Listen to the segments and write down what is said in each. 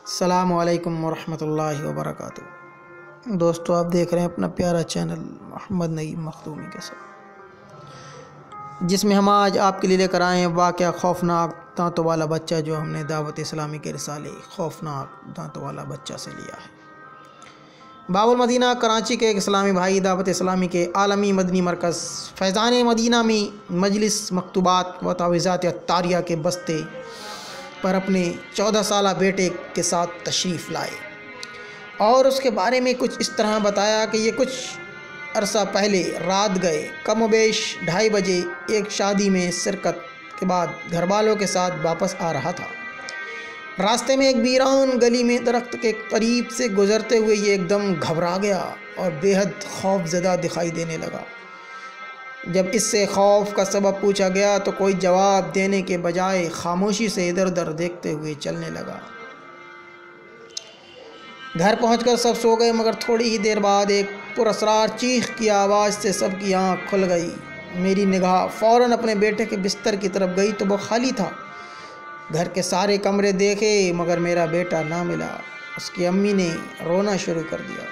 السلام علیکم ورحمۃ اللہ وبرکاتہ۔ دوستو، آپ دیکھ رہے ہیں اپنا پیارا چینل محمد نعیم مخدومی کے ساتھ۔ جس میں ہم آج آپ کے لیے لے کر آئے ہیں واقعہ خوفناک دانتوں والا بچہ جو ہم نے دعوت اسلامی کے رسالے خوفناک دانتوں والا بچہ سے لیا ہے۔ باب المدینہ، کراچی کے ایک اسلامی بھائی دعوت اسلامی کے عالمی مدنی مرکز، فیضان مدینہ میں مجلس مکتوبات و تعویذات اتاریہ کے بستے پر اپنے چودہ سالہ بیٹے کے ساتھ تشریف لائے۔ اور اس کے بارے میں کچھ اس طرح بتایا کہ یہ کچھ عرصہ پہلے رات گئے۔ کم و بیش ڈھائی بجے ایک شادی میں شرکت کے بعد گھر والوں کے ساتھ واپس آ رہا تھا۔ راستے میں ایک ویران گلی میں درخت کے قریب سے گزرتے ہوئے یہ ایک دم گھبرا گیا اور بے حد خوف زدہ دکھائی دینے لگا۔ جب اس سے خوف کا سبب پوچھا گیا تو کوئی جواب دینے کے بجائے خاموشی سے ادھر ادھر دیکھتے ہوئے چلنے لگا۔ گھر پہنچ کر سب سو گئے مگر تھوڑی ہی دیر بعد ایک پراسرار چیخ کی آواز سے سب کی آنکھ کھل گئی۔ میری نگاہ فوراً اپنے بیٹے کے بستر کی طرف گئی تو وہ خالی تھا۔ گھر کے سارے کمرے دیکھے مگر میرا بیٹا نہ ملا۔ اس کی امی نے رونا شروع کر دیا۔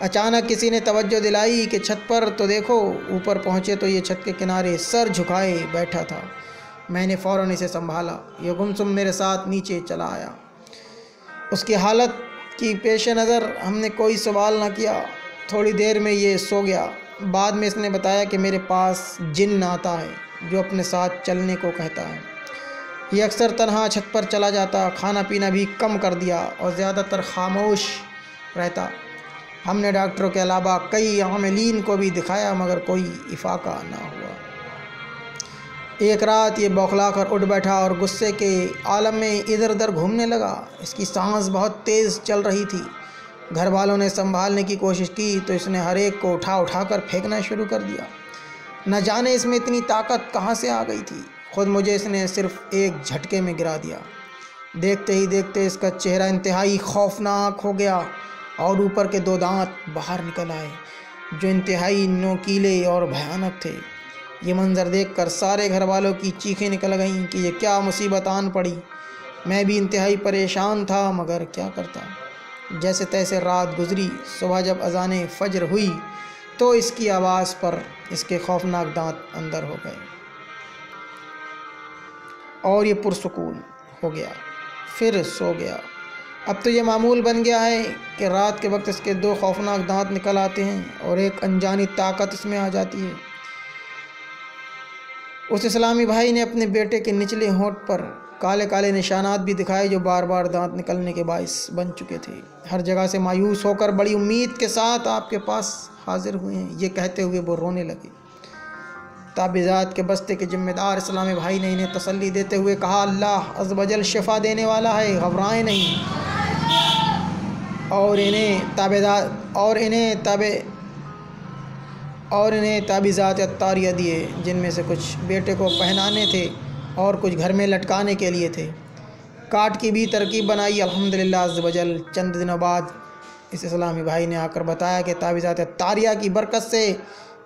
اچانک کسی نے توجہ دلائی کہ چھت پر تو دیکھو، اوپر پہنچے تو یہ چھت کے کنارے سر جھکائے بیٹھا تھا۔ میں نے فوراً اسے سنبھالا۔ یہ گمسم میرے ساتھ نیچے چلا آیا۔ اس کی حالت کی پیش نظر ہم نے کوئی سوال نہ کیا۔ تھوڑی دیر میں یہ سو گیا۔ بعد میں اس نے بتایا کہ میرے پاس جن آتا ہے جو اپنے ساتھ چلنے کو کہتا ہے۔ یہ اکثر تنہا چھت پر چلا جاتا، کھانا پینا بھی کم کر دیا اور زیادہ تر خاموش رہتا۔ ہم نے ڈاکٹروں کے علاوہ کئی عاملین کو بھی دکھایا مگر کوئی افاقہ نہ ہوا۔ ایک رات یہ بوکھلا کر اٹھ بیٹھا اور غصے کے عالم میں ادھر ادھر گھومنے لگا۔ اس کی سانس بہت تیز چل رہی تھی۔ گھر والوں نے سنبھالنے کی کوشش کی تو اس نے ہر ایک کو اٹھا اٹھا کر پھینکنا شروع کر دیا۔ نہ جانے اس میں اتنی طاقت کہاں سے آ گئی تھی۔ خود مجھے اس نے صرف ایک جھٹکے میں گرا دیا۔ دیکھتے ہی دیکھتے اس کا چہرہ انتہائی خوفناک ہو گیا۔ اور اوپر کے دو دانت باہر نکل آئے، جو انتہائی نوکیلے اور بھیانک تھے۔ یہ منظر دیکھ کر سارے گھر والوں کی چیخیں نکل گئیں کہ یہ کیا مصیبت آن پڑی۔ میں بھی انتہائی پریشان تھا، مگر کیا کرتا؟ جیسے تیسے رات گزری، صبح جب اذان فجر ہوئی، تو اس کی آواز پر اس کے خوفناک دانت اندر ہو گئے۔ اور یہ پرسکون ہو گیا، پھر سو گیا۔ اب تو یہ معمول بن گیا ہے کہ رات کے وقت اس کے دو خوفناک دانت نکل آتے ہیں اور ایک انجانی طاقت اس میں آ جاتی ہے۔ اس اسلامی بھائی نے اپنے بیٹے کے نچلے ہونٹ پر کالے کالے نشانات بھی دکھائے جو بار بار دانت نکلنے کے باعث بن چکے تھے۔ ہر جگہ سے مایوس ہو کر بڑی امید کے ساتھ آپ کے پاس حاضر ہوئے ہیں۔ یہ کہتے ہوئے وہ رونے لگے۔ تابعات کے بستے کے ذمہ دار اسلامی بھائی نے انہیں تسلی دیتے ہوئے کہا، اللہ عز و جل شفا دینے والا ہے، گھبرائیں نہیں۔ اور انہیں تابعات اور انہیں تابع اور انہیں تابعات اتاریہ دیے، جن میں سے کچھ بیٹے کو پہنانے تھے اور کچھ گھر میں لٹکانے کے لیے تھے۔ کاٹ کی بھی ترکیب بنائی، الحمدللہ عز و چند دنوں بعد اس اسلامی بھائی نے آ کر بتایا کہ تابعات اتاریہ کی برکت سے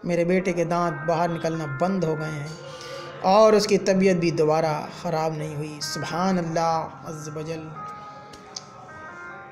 میرے بیٹے کے دانت باہر نکلنا بند ہو گئے ہیں اور اس کی طبیعت بھی دوبارہ خراب نہیں ہوئی۔ سبحان اللہ عز و جل۔